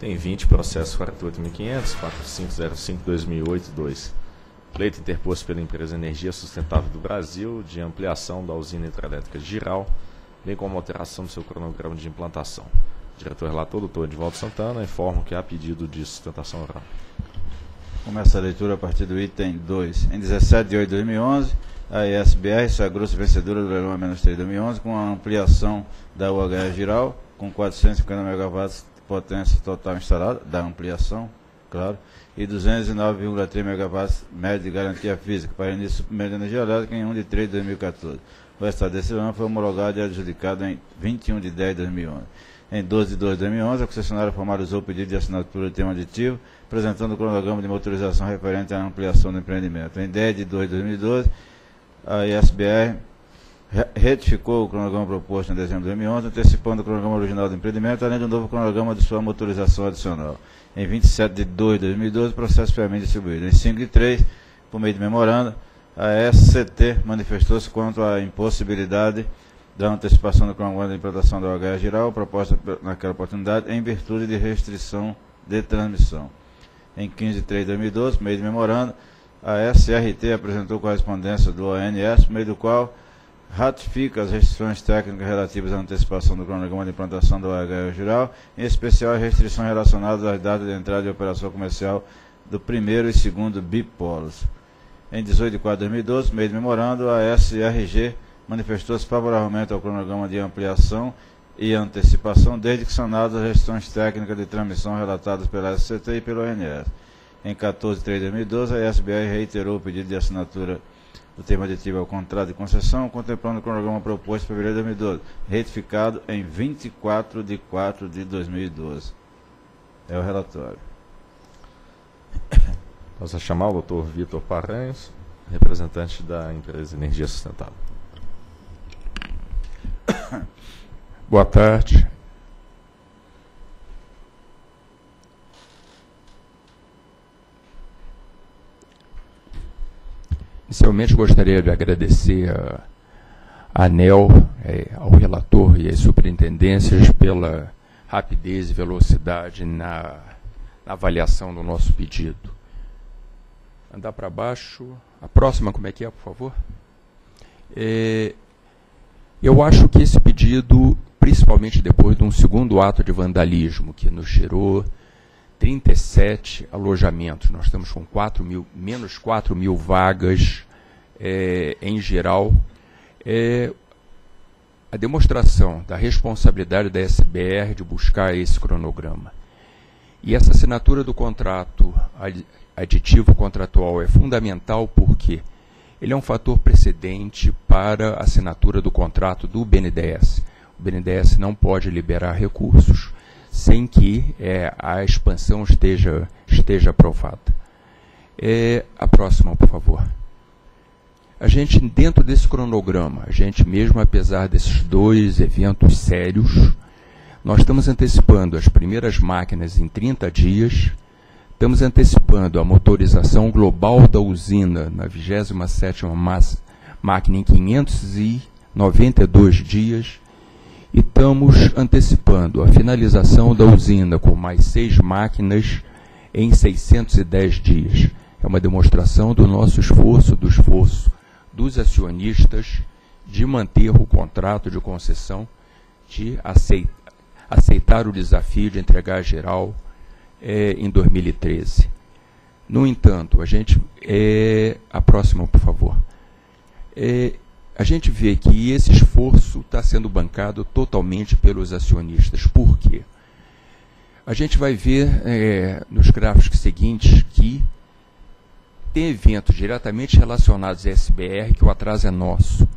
tem 20 processos 48.500, 4505-2008-2. Pleito interposto pela empresa Energia Sustentável do Brasil de ampliação da usina hidrelétrica Giral, bem como alteração do seu cronograma de implantação. Diretor relator, doutor Edvaldo Santana, informo que há pedido de sustentação oral. Começa a leitura a partir do item 2. Em 17 de 8 de 2011, a ISBR sagrou-se vencedora do leilão menos 3 de 2011 com a ampliação da UH Giral com 450 MW potência total instalada, da ampliação, claro, e 209,3 MW média de garantia física para início primeiro de energia elétrica em 1 de 3 de 2014. O estado desse ano foi homologado e adjudicado em 21 de 10 de 2011. Em 12 de 2 de 2011, a concessionária formalizou o pedido de assinatura de tema aditivo, apresentando o cronograma de motorização referente à ampliação do empreendimento. Em 10 de 2 de 2012, a ISBR retificou o cronograma proposto em dezembro de 2011, antecipando o cronograma original do empreendimento, além do novo cronograma de sua motorização adicional. Em 27 de 2 de 2012, processo previamente distribuído. Em 5 de 3, por meio de memorando, a SCT manifestou-se quanto à impossibilidade da antecipação do cronograma de implantação da OH geral, proposta naquela oportunidade, em virtude de restrição de transmissão. Em 15 de 3 de 2012, meio de memorando, a SRT apresentou correspondência do ONS, por meio do qual ratifica as restrições técnicas relativas à antecipação do cronograma de implantação do OH geral, em especial as restrições relacionadas às datas de entrada de operação comercial do primeiro e segundo bipolos. Em 18 de 4 de 2012, meio de memorando, a SRG manifestou-se favoravelmente ao cronograma de ampliação e antecipação, desde que sanadas as restrições técnicas de transmissão relatadas pela SCT e pelo ONS. Em 14 de 3 de 2012, a SBR reiterou o pedido de assinatura do termo aditivo ao contrato de concessão, contemplando o cronograma proposto em fevereiro de 2012, retificado em 24 de 4 de 2012. É o relatório. Posso chamar o doutor Vitor Paranhos, representante da empresa Energia Sustentável. Boa tarde. Inicialmente gostaria de agradecer a, ANEL, é, ao relator e às superintendências pela rapidez e velocidade na, na avaliação do nosso pedido. Andar para baixo. A próxima, como é que é, por favor? É, eu acho que esse pedido, principalmente depois de um segundo ato de vandalismo, que nos tirou 37 alojamentos, nós estamos com 4 mil, menos 4 mil vagas é, em geral, é a demonstração da responsabilidade da SBR de buscar esse cronograma. E essa assinatura do contrato aditivo contratual é fundamental porque ele é um fator precedente para a assinatura do contrato do BNDES. O BNDES não pode liberar recursos sem que é, a expansão esteja, esteja aprovada. É, a próxima, por favor. A gente, dentro desse cronograma, a gente mesmo, apesar desses dois eventos sérios, nós estamos antecipando as primeiras máquinas em 30 dias, Estamos antecipando a motorização global da usina na 27ª máquina em 592 dias e estamos antecipando a finalização da usina com mais seis máquinas em 610 dias. É uma demonstração do nosso esforço, do esforço dos acionistas de manter o contrato de concessão, de aceitar o desafio de entregar geral é, em 2013. No entanto, a gente. É, a próxima, por favor. É, a gente vê que esse esforço está sendo bancado totalmente pelos acionistas. Por quê? A gente vai ver é, nos gráficos seguintes que tem eventos diretamente relacionados à SBR que o atraso é nosso.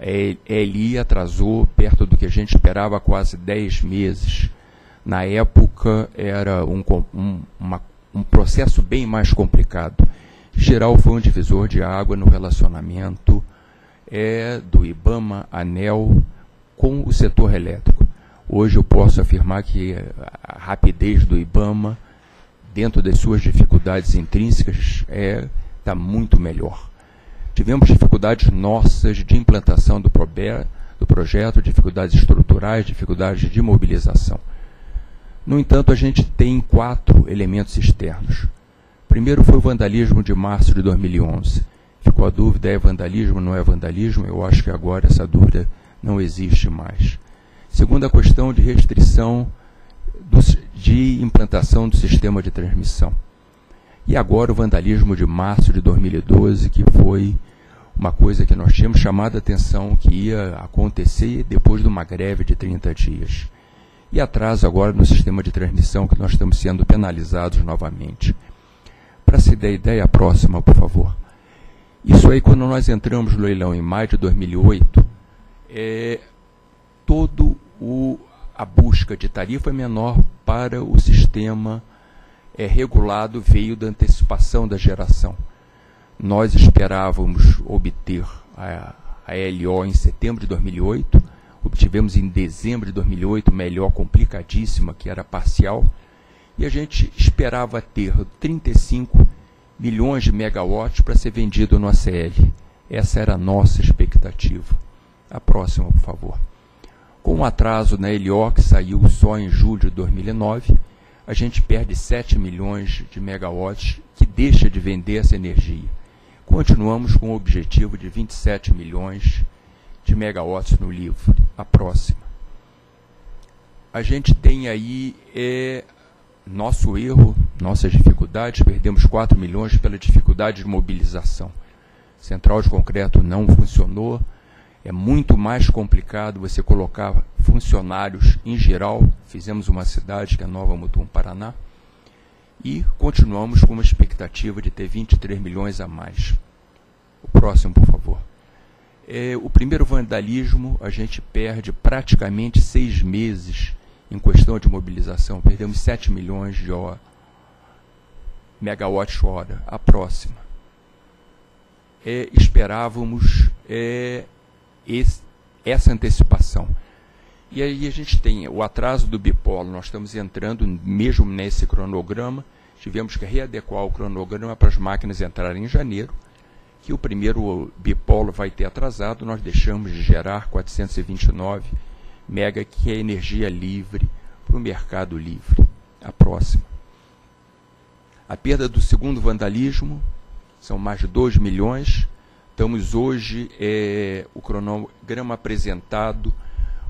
A ELI atrasou perto do que a gente esperava quase 10 meses. Na época era um, um, uma, um processo bem mais complicado. Geral foi um divisor de água no relacionamento é, do IBAMA, ANEL, com o setor elétrico. Hoje eu posso afirmar que a rapidez do IBAMA, dentro das suas dificuldades intrínsecas, está é, tá muito melhor. Tivemos dificuldades nossas de implantação do, do projeto, dificuldades estruturais, dificuldades de mobilização. No entanto, a gente tem quatro elementos externos. Primeiro foi o vandalismo de março de 2011. Ficou a dúvida, é vandalismo, não é vandalismo? Eu acho que agora essa dúvida não existe mais. Segunda questão de restrição do, de implantação do sistema de transmissão. E agora o vandalismo de março de 2012, que foi uma coisa que nós tínhamos chamado a atenção que ia acontecer depois de uma greve de 30 dias. E atraso agora no sistema de transmissão, que nós estamos sendo penalizados novamente. Para se dar ideia próxima, por favor. Isso aí, quando nós entramos no leilão em maio de 2008, é, todo a busca de tarifa menor para o sistema é, regulado veio da antecipação da geração. Nós esperávamos obter a, a LO em setembro de 2008, obtivemos em dezembro de 2008 melhor complicadíssima, que era parcial, e a gente esperava ter 35 milhões de megawatts para ser vendido no ACL. Essa era a nossa expectativa. A próxima, por favor. Com o um atraso na LO, que saiu só em julho de 2009, a gente perde 7 milhões de megawatts que deixa de vender essa energia. Continuamos com o objetivo de 27 milhões de megawatts no livro. A próxima. A gente tem aí é, nosso erro, nossas dificuldades, perdemos 4 milhões pela dificuldade de mobilização. Central de concreto não funcionou, é muito mais complicado você colocar funcionários em geral. Fizemos uma cidade que é Nova Mutum, Paraná, e continuamos com uma expectativa de ter 23 milhões a mais. O próximo, por favor. É, o primeiro vandalismo, a gente perde praticamente seis meses em questão de mobilização. Perdemos 7 milhões de megawatt-hora. A próxima. É, esperávamos é, esse, essa antecipação. E aí a gente tem o atraso do bipolo, nós estamos entrando mesmo nesse cronograma, tivemos que readequar o cronograma para as máquinas entrarem em janeiro, que o primeiro bipolo vai ter atrasado, nós deixamos de gerar 429 mega, que é energia livre para o mercado livre. A próxima. A perda do segundo vandalismo são mais de 2 milhões. Estamos hoje, é, o cronograma apresentado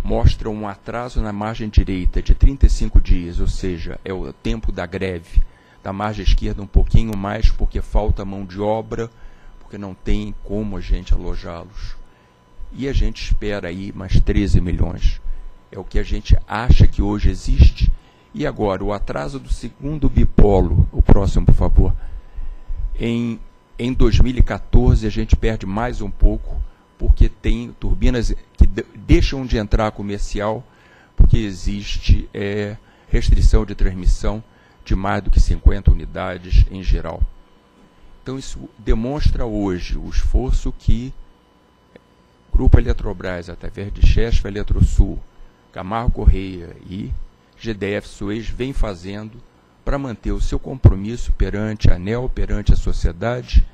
mostra um atraso na margem direita de 35 dias, ou seja, é o tempo da greve. Da margem esquerda um pouquinho mais, porque falta mão de obra, porque não tem como a gente alojá-los. E a gente espera aí mais 13 milhões é o que a gente acha que hoje existe. E agora, o atraso do segundo bipolo, o próximo, por favor. Em, em 2014, a gente perde mais um pouco, porque tem turbinas que deixam de entrar comercial, porque existe é, restrição de transmissão de mais do que 50 unidades em geral. Então, isso demonstra hoje o esforço que Grupo Eletrobras, através de Chesf Eletrosul, Camargo Correia e GDF Suez vem fazendo para manter o seu compromisso perante a ANEL, perante a sociedade,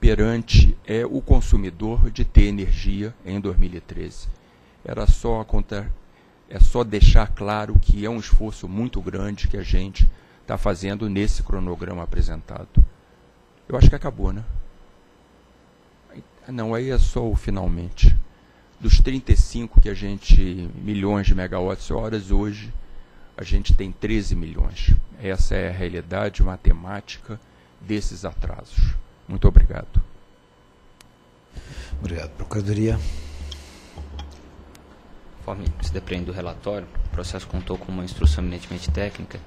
perante é, o consumidor de ter energia em 2013. Era só a conta, é só deixar claro que é um esforço muito grande que a gente está fazendo nesse cronograma apresentado. Eu acho que acabou, né? Não, aí é só o finalmente dos 35 que a gente milhões de megawatts horas hoje a gente tem 13 milhões. Essa é a realidade matemática desses atrasos. Muito obrigado. Obrigado, Procuradoria. Conforme se depreende do relatório, o processo contou com uma instrução eminentemente técnica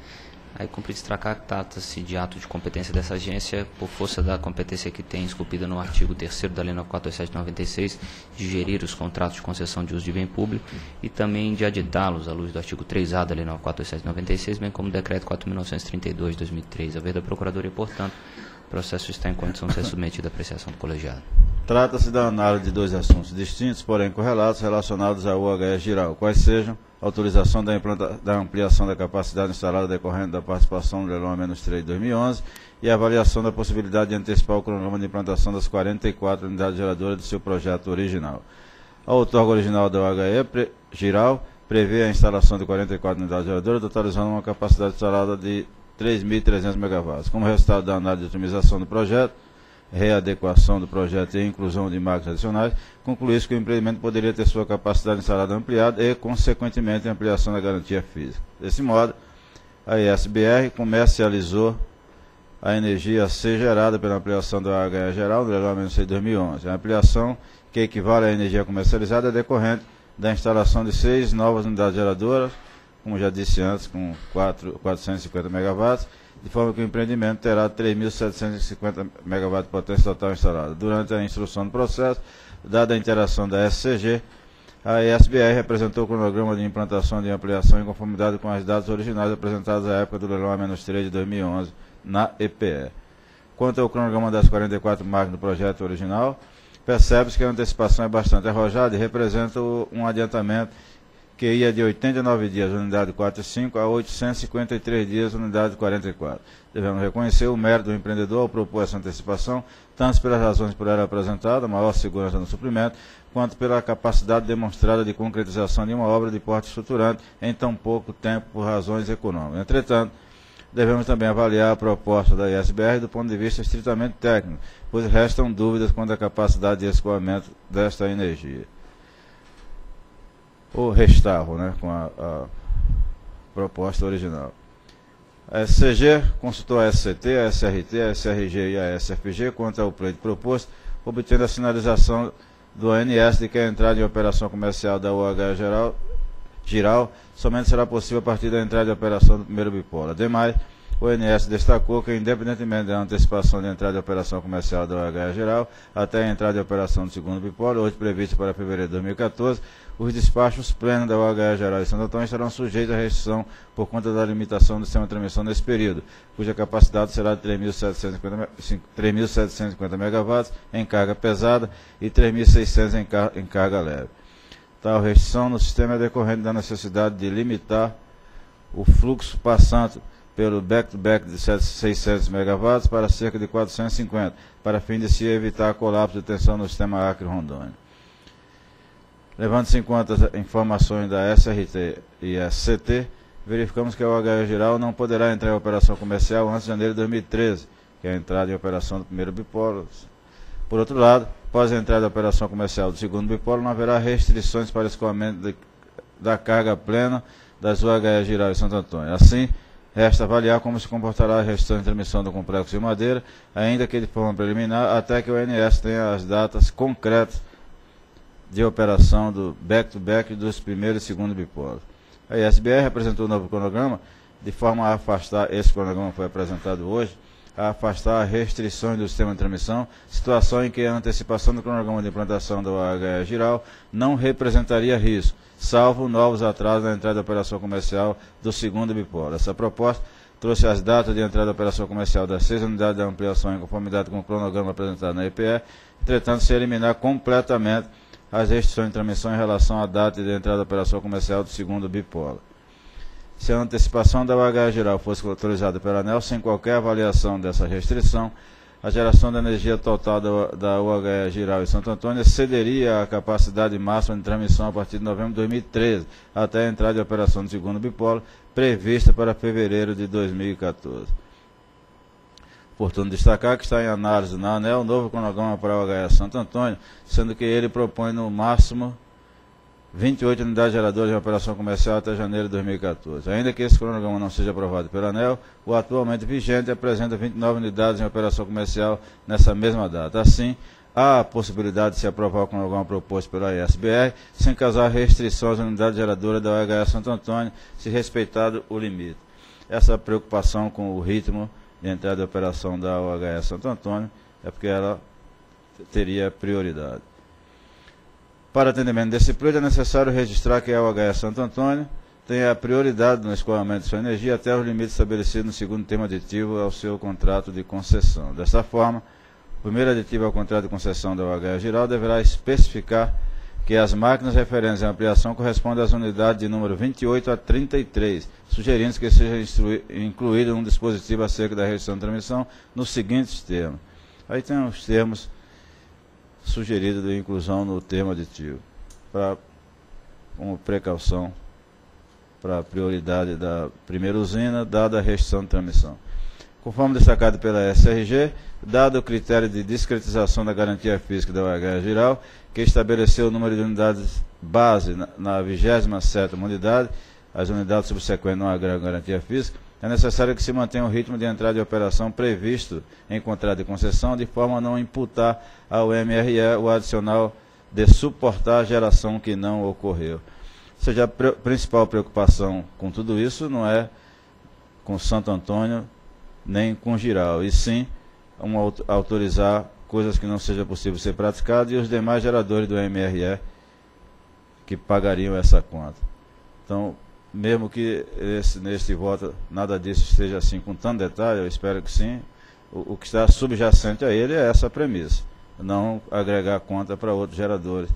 Aí cumpre destacar que trata-se de ato de competência dessa agência por força da competência que tem esculpida no artigo 3 da Lei 942796 de gerir os contratos de concessão de uso de bem público e também de aditá-los à luz do artigo 3A da Lei 942796, bem como o decreto 4932 de 2003. A ver da Procuradoria, portanto, o processo está em condição de ser submetido à apreciação do colegiado. Trata-se da análise de dois assuntos distintos, porém correlatos, relacionados ao UHS geral, quais sejam autorização da, da, ampliação da capacidade instalada decorrente da participação do leilão A-3 de 2011 e avaliação da possibilidade de antecipar o cronograma de implantação das 44 unidades geradoras do seu projeto original. A outorga original da OHE geral prevê a instalação de 44 unidades geradoras, totalizando uma capacidade instalada de 3.300 MW. Como resultado da análise de otimização do projeto, readequação do projeto e inclusão de máquinas adicionais, concluiu que o empreendimento poderia ter sua capacidade instalada ampliada e, consequentemente, ampliação da garantia física. Desse modo, a ISBR comercializou a energia a ser gerada pela ampliação do AHE geral do regulamento C 2011. A ampliação, que equivale à energia comercializada, é decorrente da instalação de seis novas unidades geradoras, como já disse antes, com 4, 450 MW, de forma que o empreendimento terá 3.750 MW de potência total instalada. Durante a instrução do processo, dada a interação da SCG, a ESBR apresentou o cronograma de implantação de ampliação em conformidade com as datas originais apresentadas à época do leilão A-3 de 2011 na EPE. Quanto ao cronograma das 44 máquinas do projeto original, percebe-se que a antecipação é bastante arrojada e representa um adiantamento que ia de 89 dias, unidade 4 e 5, a 853 dias, unidade 44. Devemos reconhecer o mérito do empreendedor ao propor essa antecipação, tanto pelas razões por ela apresentada, maior segurança no suprimento, quanto pela capacidade demonstrada de concretização de uma obra de porte estruturante em tão pouco tempo por razões econômicas. Entretanto, devemos também avaliar a proposta da ISBR do ponto de vista estritamente técnico, pois restam dúvidas quanto à capacidade de escoamento desta energia ou restavam né, com a, a, proposta original. A SCG consultou a SCT, a SRT, a SRG e a SFG quanto ao pleito proposto, obtendo a sinalização do ANS de que a entrada em operação comercial da UH geral, geral somente será possível a partir da entrada em operação do primeiro bipolar. Ademais, o INS destacou que, independentemente da antecipação de entrada de operação comercial da OH geral até a entrada de operação do segundo bipolo, hoje prevista para fevereiro de 2014, os despachos plenos da OH geral e Santo Antônio serão sujeitos à restrição por conta da limitação do sistema de transmissão nesse período, cuja capacidade será de 3.750 MW em carga pesada e 3.600 em, car em carga leve. Tal restrição no sistema é decorrente da necessidade de limitar o fluxo passante pelo back-to-back -back de 600 MW para cerca de 450, para fim de se evitar colapso de tensão no sistema Acre-Rondônia. Levando-se em conta as informações da SRT e SCT, verificamos que a OHE geral não poderá entrar em operação comercial antes de janeiro de 2013, que é a entrada em operação do primeiro bipolo. Por outro lado, após a entrada em operação comercial do segundo bipolo, não haverá restrições para escoamento de, da carga plena das UHE geral e Santo Antônio. Assim, Resta avaliar como se comportará a gestão de transmissão do complexo de madeira, ainda que de forma preliminar, até que o ONS tenha as datas concretas de operação do back-to-back -back dos primeiro e segundo bipolos. A ISBR apresentou um novo cronograma, de forma a afastar, esse cronograma foi apresentado hoje, a afastar restrições do sistema de transmissão, situação em que a antecipação do cronograma de implantação do AHE Giral não representaria risco, salvo novos atrasos na entrada da operação comercial do segundo bipolar. Essa proposta trouxe as datas de entrada da operação comercial das seis unidades de ampliação em conformidade com o cronograma apresentado na EPE, entretanto, se eliminar completamente as restrições de transmissão em relação à data de entrada da operação comercial do segundo bipolar se a antecipação da UH geral fosse autorizada pela ANEL sem qualquer avaliação dessa restrição, a geração de energia total da, da UH geral em Santo Antônio excederia a capacidade máxima de transmissão a partir de novembro de 2013, até a entrada de operação do segundo bipolo, prevista para fevereiro de 2014. Oportuno destacar que está em análise na ANEL o novo cronograma para a UH Santo Antônio, sendo que ele propõe no máximo 28 unidades geradoras em operação comercial até janeiro de 2014. Ainda que esse cronograma não seja aprovado pela ANEL, o atualmente vigente apresenta 29 unidades em operação comercial nessa mesma data. Assim, há a possibilidade de se aprovar o cronograma proposto pela ISBR, sem causar restrições às unidades geradoras da OHS Santo Antônio, se respeitado o limite. Essa preocupação com o ritmo de entrada de operação da OHS Santo Antônio é porque ela teria prioridade. Para atendimento desse pleito, é necessário registrar que a OHS Santo Antônio tem a prioridade no escoamento de sua energia até os limites estabelecidos no segundo termo aditivo ao seu contrato de concessão. Desta forma, o primeiro aditivo ao contrato de concessão da OHS Geral deverá especificar que as máquinas referentes à ampliação correspondem às unidades de número 28 a 33, sugerindo que seja incluído um dispositivo acerca da restrição de transmissão nos seguintes termos. Aí tem os termos sugerida de inclusão no termo aditivo, para como precaução para a prioridade da primeira usina, dada a restrição de transmissão. Conforme destacado pela SRG, dado o critério de discretização da garantia física da UH geral, que estabeleceu o número de unidades base na, na 27ª unidade, as unidades subsequentes não agregam garantia física, é necessário que se mantenha o ritmo de entrada de operação previsto em contrato de concessão, de forma a não imputar ao MRE o adicional de suportar a geração que não ocorreu. Ou seja, a principal preocupação com tudo isso não é com Santo Antônio nem com Giral, e sim um, autorizar coisas que não seja possível ser praticado e os demais geradores do MRE que pagariam essa conta. Então, mesmo que esse, neste voto nada disso esteja assim com tanto detalhe, eu espero que sim, o, o que está subjacente a ele é essa premissa, não agregar conta para outros geradores.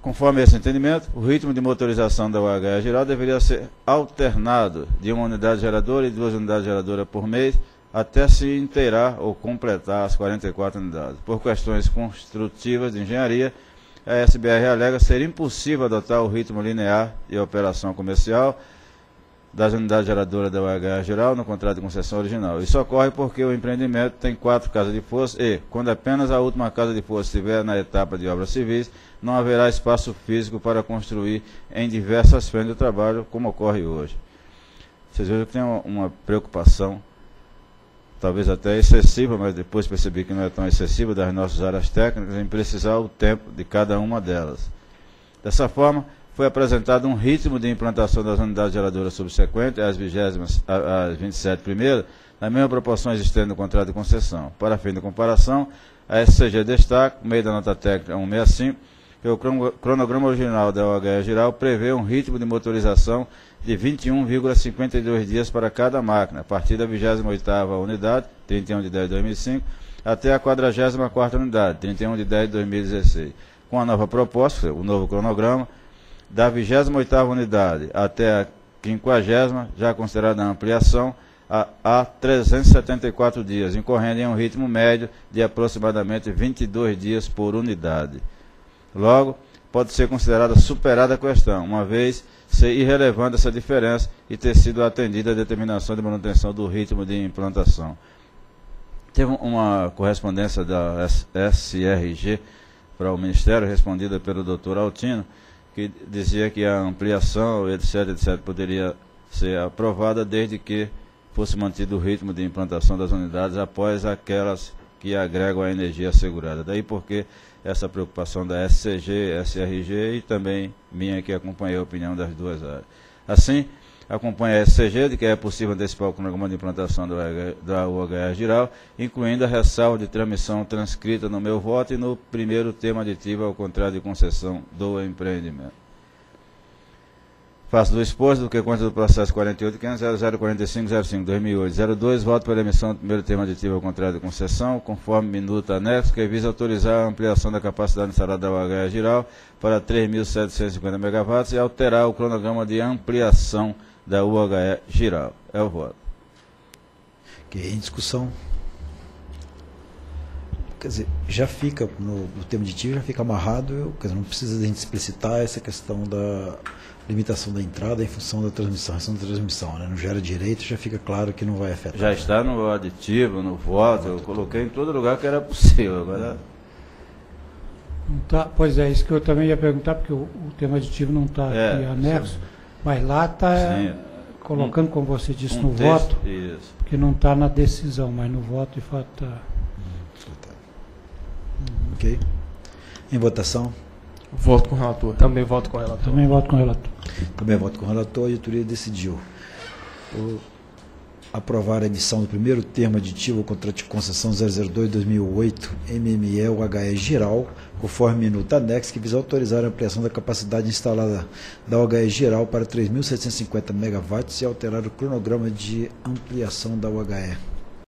Conforme esse entendimento, o ritmo de motorização da UH geral deveria ser alternado de uma unidade geradora e duas unidades geradoras por mês, até se inteirar ou completar as 44 unidades. Por questões construtivas de engenharia, a SBR alega ser impossível adotar o ritmo linear de operação comercial das unidades geradoras da UH geral no contrato de concessão original. Isso ocorre porque o empreendimento tem quatro casas de força e, quando apenas a última casa de força estiver na etapa de obras civis, não haverá espaço físico para construir em diversas frentes de trabalho, como ocorre hoje. Vocês vejam que tem uma preocupação, talvez até excessiva, mas depois percebi que não é tão excessiva, das nossas áreas técnicas, em precisar o tempo de cada uma delas. Dessa forma, foi apresentado um ritmo de implantação das unidades geradoras subsequentes às, 20, às 27 primeiras, na mesma proporção existente no contrato de concessão. Para fim de comparação, a SCG destaca, meio da nota técnica 165, que o cronograma original da OHE geral prevê um ritmo de motorização de 21,52 dias para cada máquina, a partir da 28ª unidade, 31 de 10 de 2005, até a 44ª unidade, 31 de 10 de 2016. Com a nova proposta, o novo cronograma, da 28ª unidade até a 50 já considerada ampliação, a, a 374 dias, incorrendo em um ritmo médio de aproximadamente 22 dias por unidade. Logo, pode ser considerada superada a questão, uma vez ser irrelevante essa diferença e ter sido atendida a determinação de manutenção do ritmo de implantação. Teve uma correspondência da SRG para o Ministério, respondida pelo Dr. Altino, que dizia que a ampliação, etc., etc., poderia ser aprovada desde que fosse mantido o ritmo de implantação das unidades após aquelas que agregam a energia assegurada. Daí porque essa preocupação da SCG, SRG e também minha que acompanhei a opinião das duas áreas. Assim, acompanha a SCG de que é possível antecipar o cronograma de implantação da UHR geral, incluindo a ressalva de transmissão transcrita no meu voto e no primeiro tema aditivo ao contrato de concessão do empreendimento. Faço do exposto do que consta do processo 48.500.0045.05.2008.02, voto pela emissão do primeiro termo aditivo ao contrato de concessão, conforme minuto anexo, que visa autorizar a ampliação da capacidade instalada da UH geral para 3.750 MW e alterar o cronograma de ampliação da UHE geral. É o voto. Ok, em discussão. Quer dizer, já fica, no, no termo aditivo, já fica amarrado, quer dizer, não precisa a gente explicitar essa questão da limitação da entrada em função da transmissão, reação da transmissão, né? Não gera direito, já fica claro que não vai afetar. Já está no aditivo, no voto, eu coloquei em todo lugar que era possível. Agora... Tá, pois é, isso que eu também ia perguntar, porque o, o tema aditivo não está é, aqui anexo, sim. mas lá está colocando, um, como você disse, um no texto, voto, isso. porque não está na decisão, mas no voto de fato está. Hum, ok. Em votação. Voto com o relator. Também voto com o relator. Também voto com o relator. Também voto com o relator. A diretoria decidiu por aprovar a emissão do primeiro termo aditivo ao contrato de concessão 002-2008 MME UHE geral, conforme minuto anexo, que visa autorizar a ampliação da capacidade instalada da UHE geral para 3.750 MW e alterar o cronograma de ampliação da UHE.